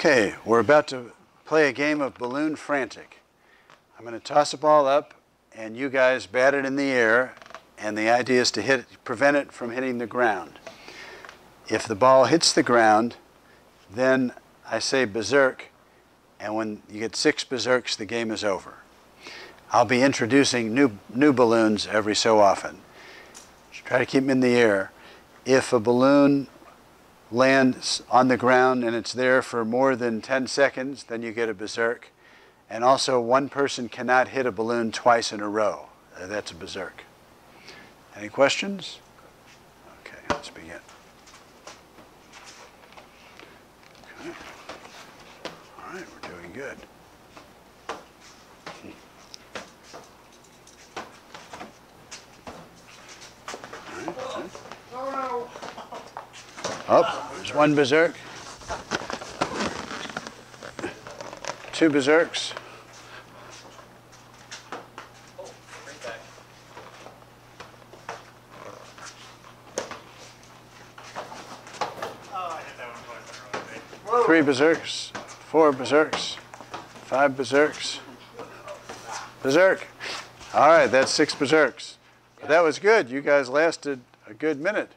Okay, we're about to play a game of balloon frantic. I'm going to toss a ball up, and you guys bat it in the air, and the idea is to hit, prevent it from hitting the ground. If the ball hits the ground, then I say berserk, and when you get six berserks, the game is over. I'll be introducing new, new balloons every so often. Try to keep them in the air. If a balloon lands on the ground and it's there for more than 10 seconds, then you get a berserk. And also, one person cannot hit a balloon twice in a row. Uh, that's a berserk. Any questions? Okay, let's begin. Okay. All right, we're doing good. Up, there's one berserk. Two berserks. Three berserks, four berserks, five berserks. Berserk. All right, that's six berserks. But that was good. You guys lasted a good minute.